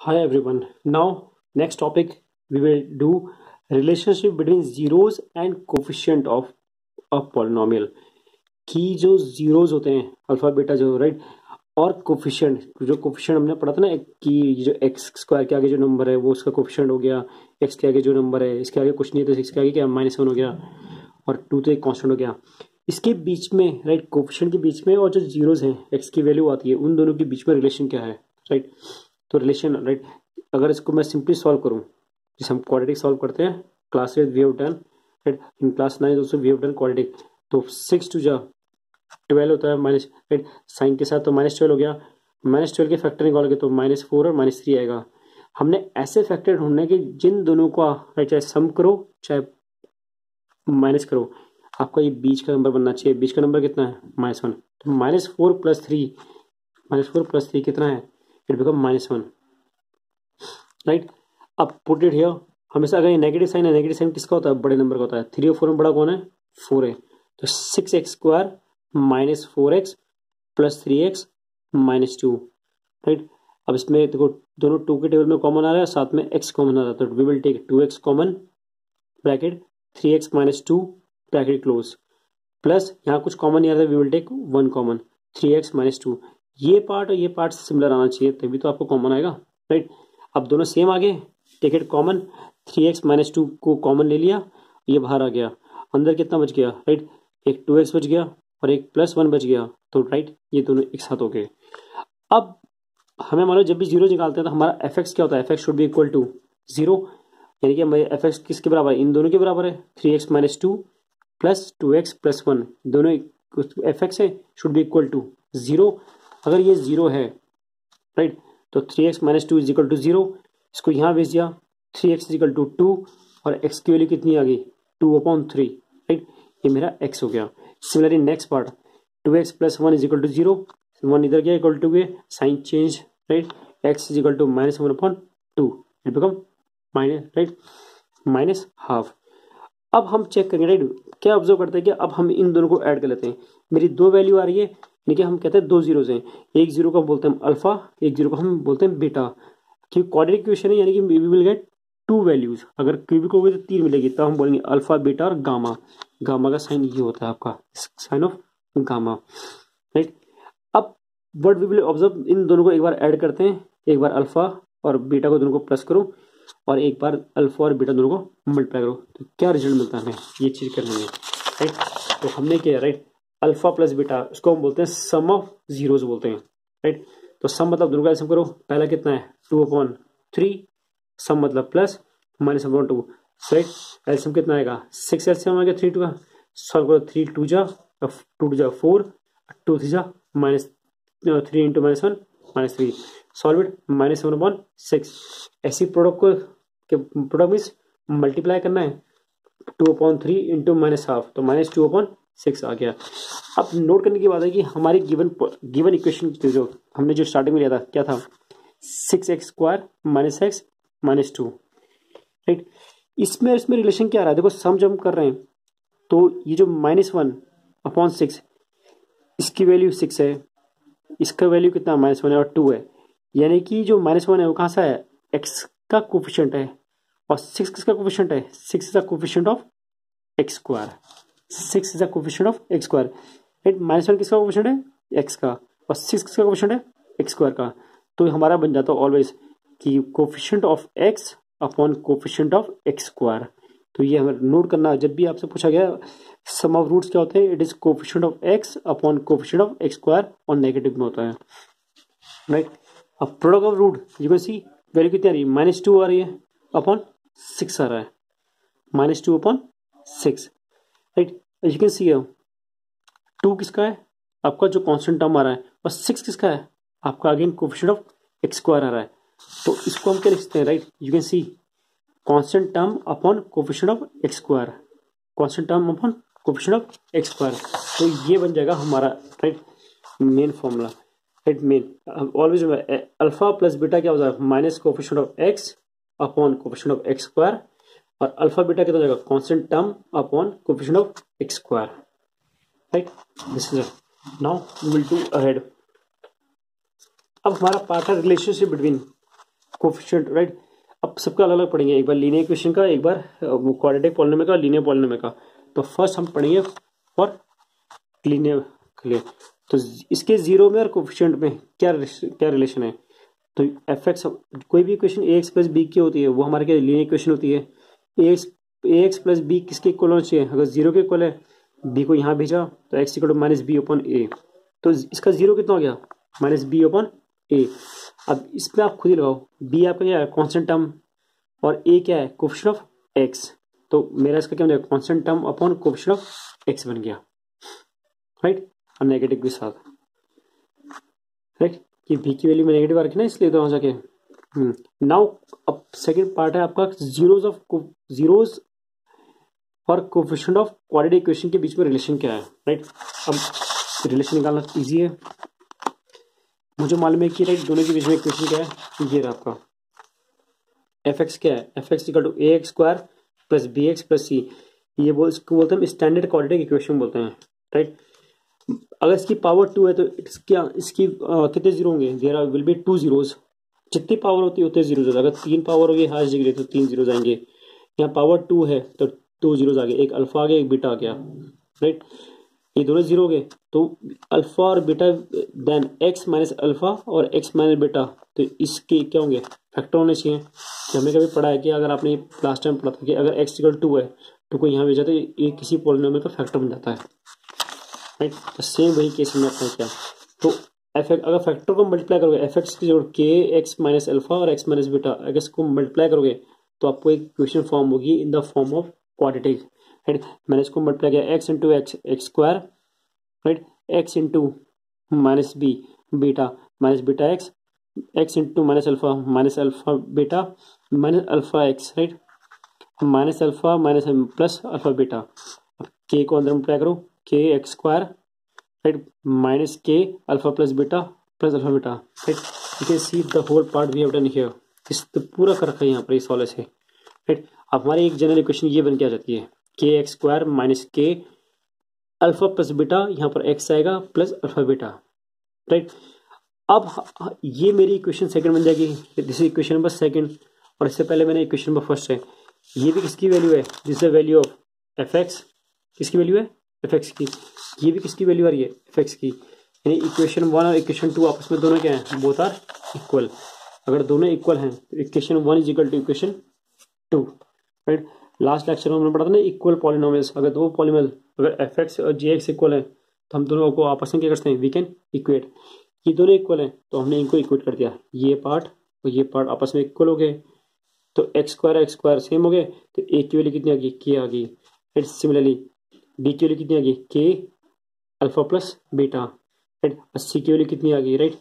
Hi, everyone. Now, next topic, we will do relationship between zeros and coefficient of a polynomial. की जो zeros होते हैं alpha beta जो right और coefficient जो कोफिशियंट हमने पढ़ा था ना, कि जो एक्स स्क्वायर के आगे जो नंबर है, वो उसका कोफिशियंट हो गया एक्स के आगे जो नंबर है, इसके आगे कुछ नहीं है तो सिक्स के आगे क्या माइनस वन हो गया, और टू तो एक कॉन्स्टेंट हो गया। इसके बीच में राइट कोफिशियंट के बीच में और जो जीरोज हैं एक्स की वैल्यू आती है, उन दोनों के बीच में रिलेशन क्या है राइट तो रिलेशन राइट अगर इसको मैं सिंपली सॉल्व करूँ, जैसे हम क्वाड्रेटिक सॉल्व करते हैं class eight we have done right in class nine दोस्तों वी हैव डन क्वाड्रेटिक तो सिक्स टू जा ट्वेल्व होता है माइनस राइट साइन के साथ तो माइनस ट्वेल्व हो गया। माइनस ट्वेल्व के फैक्टर निकालोगे तो माइनस फोर और माइनस थ्री आएगा। हमने ऐसे फैक्टर ढूँढने के, जिन दोनों का राइट चाहे सम करो, चाहे माइनस करो। आपका ये बीच का नंबर बनना चाहिए। बीच का नंबर कितना है? माइनस वन तो minus four plus three minus four plus three कितना है? It become minus one right अब पुट इट हियर हमेशा अगर ये नेगेटिव साइन है नेगेटिव साइन किसका होता है? बड़े नंबर का होता है। थ्री और फोर में बड़ा कौन है? फोर है। तो six x square minus four x plus three x minus two right अब इसमें देखो, दोनों टू के टेबल में कॉमन आ रहा है, साथ में एक्स कॉमन आ रहा है। तो we will take two x common bracket three x minus two bracket close plus यहाँ कुछ कॉमन नहीं आ रहा है we will take one common three x minus two ये पार्ट और ये पार्ट सिमिलर आना चाहिए, तभी तो आपको कॉमन आएगा राइट अब दोनों सेम आ गए take it common three x minus two को कॉमन ले लिया, ये बाहर आ गया, अंदर कितना बच गया राइट एक टू एक्स बच गया और एक प्लस वन बच गया तो राइट ये दोनों एक साथ हो गए। अब हमें मान जब भी ज़ीरो निकालते हैं तो हमारा एफ़ एक्स क्या होता है? F x should be equal to zero यानी कि हमारे एफ़ एक्स किसके बराबर है? इन दोनों के बराबर है three x minus two plus two x plus one दोनों एफ़ एक्स है should be equal to zero अगर ये ज़ीरो है राइट तो three x minus two is equal to zero इसको यहाँ भेज दिया three x is equal to two और एक्स की वैल्यू कितनी आ गई? टू अपॉन थ्री राइट ये मेरा एक्स हो गया। Similarly next part two x plus one is equal to zero one इधर गया इक्वल टू गए sign change right x is equal to minus one upon two it become minus right minus half अब हम check करेंगे right क्या observe करते हैं कि अब हम इन दोनों को ऐड कर लेते हैं। मेरी दो वैल्यू आ रही है यानी कि हम कहते हैं दो जीरोज हैं। एक ज़ीरो को बोलते हैं अल्फ़ा एक ज़ीरो को हम बोलते हैं बीटा क्योंकि क्वाड्रेटिक इक्वेशन है, यानी कि we will get two values अगर क्यूबिक होगी तो तीन मिलेगी तब हम बोलेंगे अल्फ़ा बीटा और गामा गामा का साइन ये होता है आपका साइन ऑफ़ गामा राइट अब वर्ड वी विल ऑब्ज़र्व इन दोनों को एक बार ऐड करते हैं। एक बार अल्फ़ा और बीटा को दोनों को प्लस करो, और एक बार अल्फ़ा और बीटा दोनों को मल्टीप्लाई करो। तो क्या रिज़ल्ट मिलता है? ये चीज़ करनी है राइट तो हमने क्या राइट अल्फ़ा प्लस बीटा उसको हम बोलते हैं सम ऑफ़ जीरोज बोलते हैं राइट तो सम मतलब दोनों का एल्सियम करो, पहला कितना है? टू अपॉन थ्री सम मतलब plus minus upon two right एल्सियम कितना आएगा? सिक्स एल्सियम आ गया थ्री टू का सॉल्व करो थ्री टू जा टू टू जा फोर टू थ्री जा minus three into minus one minus three solve it minus one upon six ऐसी प्रोडक्ट को प्रोडक्ट मीन्स मल्टीप्लाई करना है। Two upon three into minus half तो minus two upon six आ गया। अब नोट करने की बात है कि हमारी गिवन गिवन इक्वेशन जो हमने जो स्टार्टिंग में लिया था, क्या था? Six x square minus x minus two right इसमें इसमें रिलेशन क्या आ रहा है? देखो सम जब हम कर रहे हैं तो ये जो माइनस वन अपॉन सिक्स इसकी वैल्यू सिक्स है। इसका वैल्यू कितना? माइनस वन है और टू है। यानी कि जो माइनस वन है, वो कहाँ सा है एक्स का कोफिशियंट है। और सिक्स किसका कोफिशियंट है? Six is the coefficient of x square six is the of x square right minus one किसका कोफिशियंट है? एक्स का। और सिक्स किसका कोफिशियंट है? एक्स स्क्वायर का। तो हमारा बन जाता है ऑलवेज कि coefficient of x upon coefficient of x square तो ये हमें नोट करना जब भी आपसे पूछा गया सम ऑफ़ रूट्स क्या होते हैं? It is coefficient of x upon coefficient of x square और नेगेटिव में होता है। राइट अब product of root you can see value कितनी आ रही है? माइनस टू आ रही है अपॉन सिक्स आ रहा है। Minus two upon six right as you can see two किसका है? आपका जो कांस्टेंट टर्म आ रहा है, और सिक्स किसका है? आपका again coefficient of x square आ रहा है। तो इसको हम क्या लिखते हैं? Right you can see constant term upon coefficient of x square constant term upon coefficient of x square तो ये बन जाएगा हमारा right main formula right main always alpha plus beta क्या हो जाएगा? Minus coefficient of x upon coefficient of x square और alpha beta कितना जाएगा constant term upon coefficient of x square right this is now we will do ahead अब हमारा part है relationship between coefficient right अब सबका अलग अलग पढ़ेंगे। एक बार लीनियर इक्वेशन का, एक बार क्वाड्रेटिक पॉलिनोमियल का लीनियर पॉलिनोमियल का। तो फ़र्स्ट हम पढ़ेंगे फॉर लीनियर क्लियर तो इसके ज़ीरो में और कोफिशिएंट में क्या क्या रिलेशन है? तो एफ़ एक्स कोई भी equation a x plus b की होती है, वो हमारे क्या लीनियर इक्वेशन होती है। X a x plus b किसके इक्वल होना चाहिए? अगर ज़ीरो के इक्वल है बी को यहाँ भेजा तो x equal minus b upon a तो इसका ज़ीरो कितना हो गया? माइनस बी ओपन ए अब इसमें आप खुद ही लगाओ। बी आपका क्या है? कॉन्स्टेंट टर्म और ए क्या है? कोफिशन ऑफ़ एक्स तो मेरा इसका क्या हो जाएगा constant term upon coefficient of x बन गया। राइट और नेगेटिव के साथ। राइट कि बी की वैल्यू में नेगेटिव आ रखी ना, इसलिए तो जाके। Now hmm. अब सेकंड पार्ट है आपका zeros of zeros for coefficient of quadratic equation के बीच में रिलेशन क्या है राइट अब रिलेशन निकालना इजी है। मुझे मालूम है कि राइट दोनों के बीच में इक्वेशन क्या है, ये रहा आपका। एफ़ एक्स क्या है? F x equal to a x square plus b x plus c ये बोल, इसको बोलते हैं स्टैंडर्ड क्वाड्रेटिक इक्वेशन बोलते हैं राइट अगर इसकी पावर टू है तो इसकी इसकी कितने ज़ीरो होंगे? There will be two zeros जितनी पावर होती है, उतने ज़ीरो अगर तीन पावर होगी हाइस्ट डिग्री तो तीन ज़ीरो आएँगे यहाँ पावर टू है तो टू ज़ीरो आ गए एक अल्फ़ा आ गया, एक बीटा आ गया। राइट ये दोनों ज़ीरो हो गए। तो अल्फ़ा और beta then x minus alpha और एक्स माइनस बीटा तो इसके क्या होंगे? फैक्टर होने चाहिए। कि हमने कभी पढ़ा है कि अगर आपने लास्ट टाइम पढ़ा था कि अगर एक्स इक्वल टू है तो कोई यहाँ भेजा तो ये किसी पोलिनोमियल का फैक्टर बन जाता है। राइट तो सेम वही केस हमने अपना किया। तो एफ़ अगर फैक्टर को मल्टीप्लाई करोगे एफ़ एक्स की ज़रूरत के एक्स माइनस अल्फ़ा और एक्स माइनस बीटा अगर इसको मल्टीप्लाई करोगे तो आपको एक क्वेश्चन फॉर्म होगी in the form of quadratic right मैंने इसको मल्टीप्लाई किया x into x x square right x into minus b beta minus beta x x into minus alpha minus alpha beta minus alpha x right minus alpha minus plus alpha beta k को अंदर multiply करो k x square right minus k alpha plus beta plus alpha beta right you can see the whole part we have done here इस तो पूरा कर रखा है यहाँ पर, इस वाले से। राइट अब हमारी एक जनरल इक्वेशन ये बन के आ जाती है। K x square minus k alpha plus beta यहाँ पर एक्स आएगा प्लस अल्फ़ा बीटा राइट अब ये मेरी इक्वेशन सेकंड बन जाएगी। दिस इक्वेशन नंबर सेकंड और इससे पहले मैंने इक्वेशन नंबर फ़र्स्ट है। ये भी किसकी वैल्यू है? This the value of f x किसकी वैल्यू है? एफ़ एक्स की। ये भी किसकी वैल्यू आ रही है? एफ़ एक्स की। यानी इक्वेशन वन और इक्वेशन टू आपस में दोनों क्या हैं? बोथ आर इक्वल अगर दोनों इक्वल हैं तो equation one is equal to equation two right last lecture में हमने पढ़ा था ना इक्वल पॉलिनोमियल्स अगर दो पॉलिनोमियल अगर एफ़ एक्स और जे एक्स इक्वल है तो हम दोनों को आपस में क्या करते हैं? वी कैन इक्वेट ये दोनों इक्वल हैं तो हमने इनको इक्वेट कर दिया। ये पार्ट और ये पार्ट आपस में इक्वल हो गए। तो x square x square same हो गए। तो ए की वैल्यू कितनी आ गई? के आ गई। सिमिलरली बी की वैल्यू कितनी आ गई? के अल्फ़ा प्लस बीटा राइट अस्सी की वैल्यू कितनी आ गई? राइट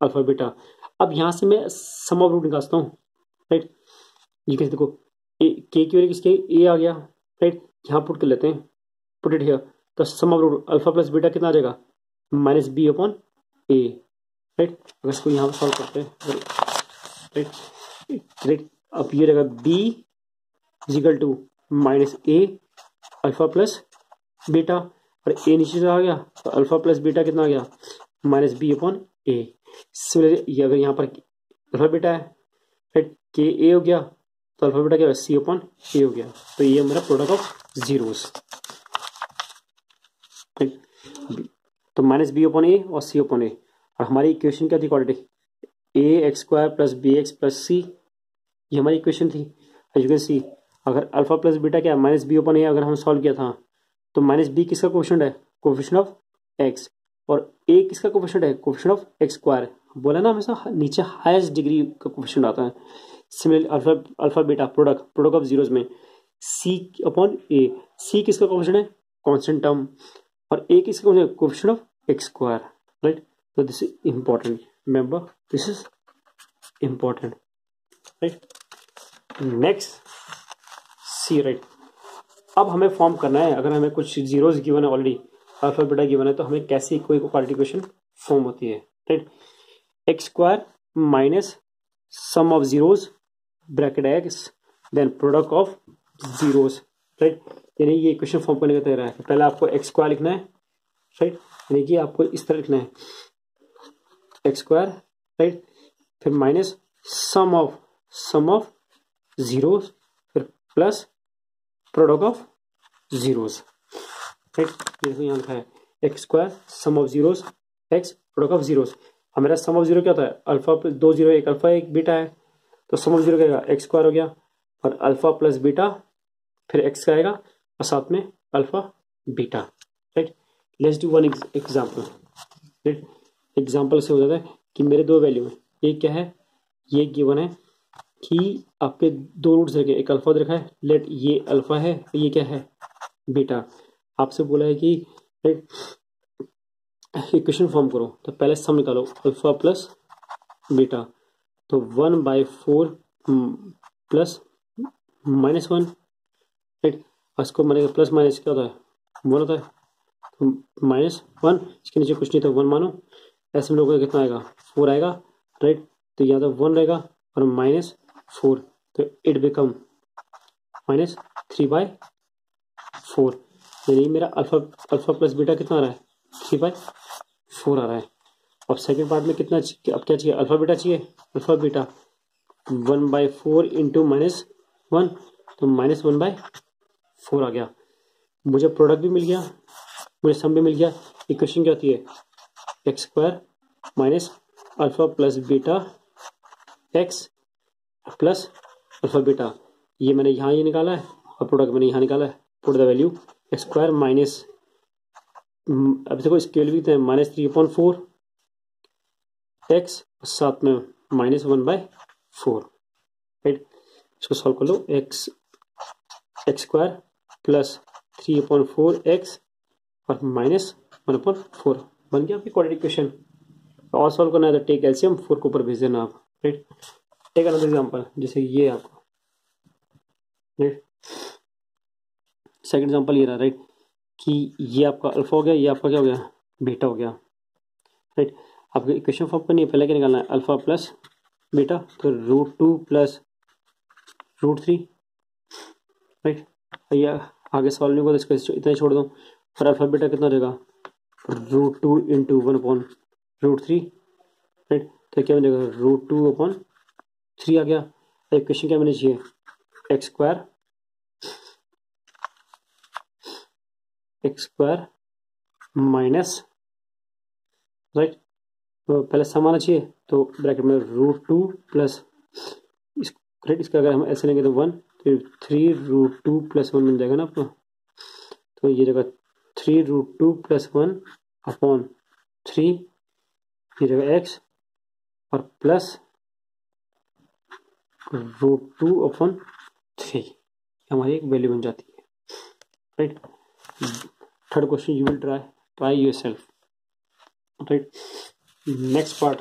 अल्फ़ा बीटा अब यहाँ से मैं सम ऑफ़ रूट निकालता हूँ। राइट ये कैसे देखो? ए के की वैल्यू किसके? ए आ गया। राइट यहाँ पुट कर लेते हैं। पुट इट हियर तो sum of root alpha plus beta कितना आ जाएगा? Minus b upon a right अगर इसको यहाँ पर सॉल्व करते हैं। राइट राइट अब ये रहेगा b is equal to minus a alpha plus beta, और ए नीचे से आ गया तो अल्फ़ा प्लस बीटा कितना आ गया? Minus b upon a. Similarly अगर यहाँ पर अल्फ़ा बीटा है, फिर के ए हो गया तो अल्फ़ा बीटा क्या सी अपॉन ए हो गया। तो ये मेरा प्रोडक्ट ऑफ़ जीरोस तो माइनस बी अपॉन ए और सी अपॉन ए। और हमारी इक्वेशन क्या थी quality a x square plus b x plus c. ये हमारी इक्वेशन थी। यू कैन सी अगर अल्फ़ा प्लस बीटा क्या माइनस बी ओपन ए अगर हम सॉल्व किया था तो माइनस बी किसका क्वेश्चन है? क्वेश्चन ऑफ़ एक्स और ए किसका क्वेश्चन है? क्वेश्चन ऑफ़ एक्स स्क्वायर बोला ना हमेशा नीचे हाईएस्ट डिग्री का क्वेश्चन आता है। Similar alpha alpha beta product product of zeros में सी अपॉन ए सी किसका क्वेश्चन है? कॉन्स्टेंट टर्म और ए किसका क्वेश्चन है? Question of x square right तो this is important remember this is important right next c right अब हमें फॉर्म करना है। अगर हमें कुछ जीरोज गिवन है ऑलरेडी अल्फ़ा बीटा गिवन है तो हमें कैसे कोई क्वालिटी क्वेश्चन फॉर्म होती है। Right x square minus sum of zeros bracket x then product of zeros right यानी ये क्वेश्चन फॉर्म करने का तैयार है। पहले आपको एक्स स्क्वायर लिखना है। राइट यानी कि आपको इस तरह लिखना है। एक्स स्क्वायर राइट फिर minus sum of sum of zeros फिर प्लस प्रोडक्ट ऑफ़ जीरोस यहाँ लिखा है x square sum of zeros x product of zeros हमारा सम ऑफ़ ज़ीरो क्या होता है? अल्फ़ा प्लस दो ज़ीरो एक अल्फ़ा एक बीटा है। तो सम ऑफ़ ज़ीरो क्या एक्स स्क्वायर हो गया। और अल्फ़ा प्लस बीटा फिर एक्स का आएगा? और साथ में alpha beta right let's do one example right example से हो जाता है कि मेरे दो वैल्यू हैं। एक क्या है? ये गिवन है। कि आपके दो रूट्स रखे एक अल्फ़ा रखा है लेट ये अल्फ़ा है, ये क्या है? बीटा आपसे बोला है कि इक्वेशन फॉर्म करो तो पहले सम निकालो अल्फ़ा प्लस बीटा तो one by four plus minus one right इसको मानेगा प्लस माइनस क्या होता है? वन होता है। तो माइनस वन इसके नीचे कुछ नहीं था वन मानो। ऐसे में लोगों का कितना आएगा? फोर आएगा। राइट तो यहाँ तो वन रहेगा और माइनस फोर तो it become minus three by four यानी मेरा अल्फ़ा अल्फ़ा प्लस बीटा कितना आ रहा है? थ्री बाय फोर आ रहा है। अब सेकेंड पार्ट में कितना अब क्या चाहिए? अल्फ़ा बीटा चाहिए? Alpha beta one by four into minus one तो माइनस वन बाय फोर आ गया। मुझे प्रोडक्ट भी मिल गया, मुझे सम भी मिल गया। इक्वेशन क्या होती है? X square minus alpha plus beta x plus alpha beta ये मैंने यहाँ ये निकाला है, और प्रोडक्ट मैंने यहाँ निकाला है put the value square minus अब देखो स्केल भी है minus three upon four x साथ में minus one by four right इसको सॉल्व कर लो x x square plus three upon four x और माइनस वन अपॉइंट फोर बन गया आपकी क्वाड्रेटिक क्वेश्चन और सॉल्व करना है तो टेक एलसीएम फोर के ऊपर भेज देना आप राइट टेक अनदर एग्जांपल जैसे ये आपको। राइट सेकंड एग्जांपल ये रहा राइट कि ये आपका अल्फ़ा हो गया, ये आपका क्या हो गया? बीटा हो गया। राइट आपको इक्वेशन फॉर्म करनी है, पहले क्या निकालना है? अल्फ़ा प्लस बीटा तो root two plus root three right भैया आगे सवाल नहीं होगा तो इसको इतना ही छोड़ दो। और अल्फ़ा बीटा कितना रहेगा? Root two into one upon root three right तो क्या मिलेगा रूट टू अपॉन थ्री आ गया। इक्वेशन क्या मिलनी चाहिए x square x square minus right पहले सम आना चाहिए तो ब्रैकेट में रूट टू प्लस इसका अगर हम ऐसे लेंगे तो वन तो three root two plus one मिल जाएगा ना आपको। तो ये जगह three root two plus one upon three ये जगह एक्स और plus root two upon three, हमारी एक वैल्यू बन जाती है। Right third question you will try try yourself right next part